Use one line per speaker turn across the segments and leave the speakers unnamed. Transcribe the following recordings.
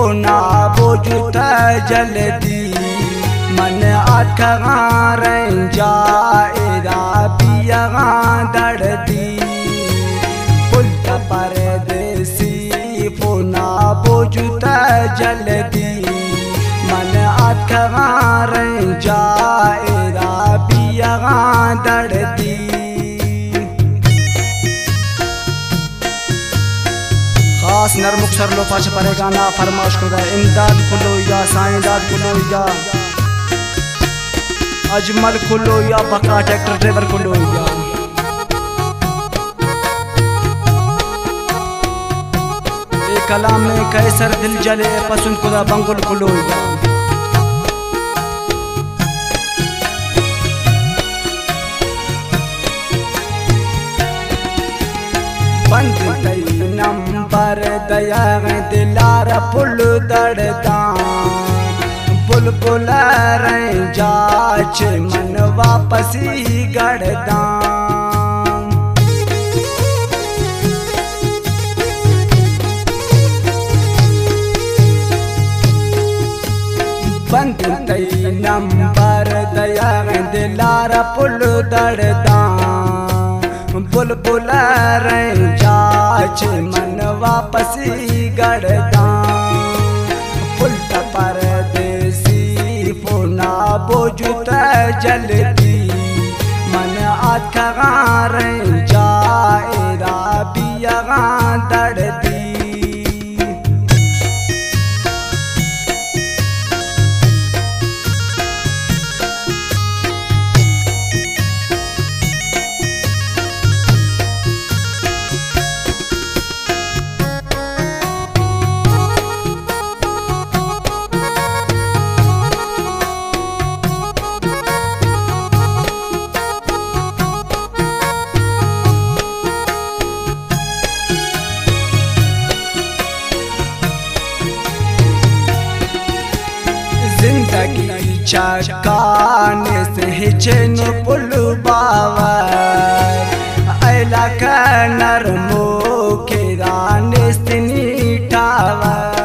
परदेसी पुना बोजुत जल्दी। मन अखा रंजा एरा पिया दर्दी। नर मुक्सर लो पाच परे गाना फरमाश खुदा इमदाद खुलो या, साईं दाद खुलो या। अजमल खुलो या बका ट्रैक्टर ड्राइवर खुलो या। कलाम में कैसर दिल जले, पसंद खुदा बंगुल खुलो या। दया दिलार पुल दड़दा बुलबुल जाच मन वापसी गड़दा। बंद नंबर दया दिलार पुल दड़दा। बुलबुल जाच मन वापसी गड़दा पर परदेसी पुना बोजुत जलती। मन अखा जाएरा जिंदगी चकाने से चैन पुल बावर ऐला नर के राने स्तिनी टावर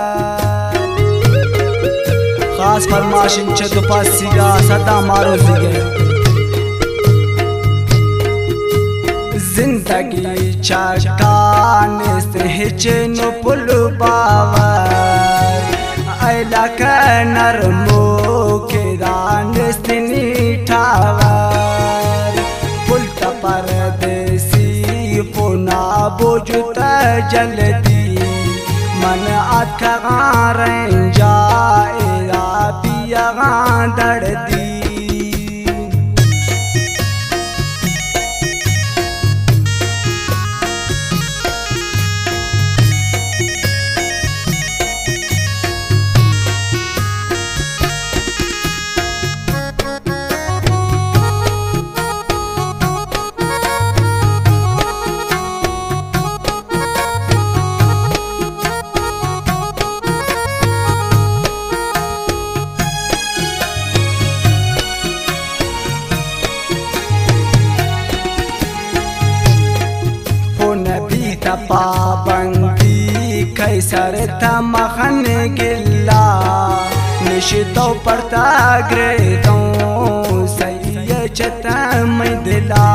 खास फरमाशिन दुपासिगा सदा मारो जिगे जिंदगी चकाने से चैन पुल बावर ऐला नर के पुना बोजुत जल्दी मन अखा जाएरा पिया दर्दी पाबंदी, कैसर थमखन गिल्ला। निशितो पड़ता ग्रेदों सही चतम दिला।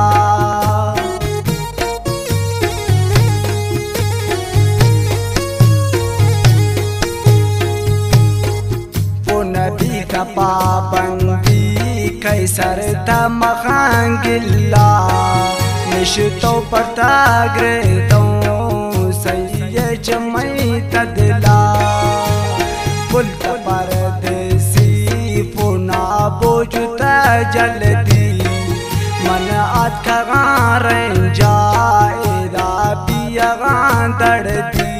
नदी का पाबंदी, कैसर थमखन गिल्ला। निशितो पड़ता ग्रेदों जमई तदला पुलत परदेसी पुना बोजुत जल्दी। मन अखा जाएरा पिया दर्दी।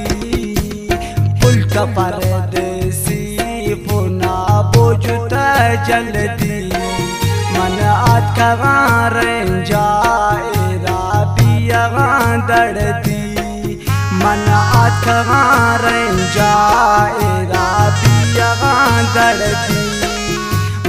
पुलत परदेसी पुना बोजुत जल्दी। मन अखा जाएरा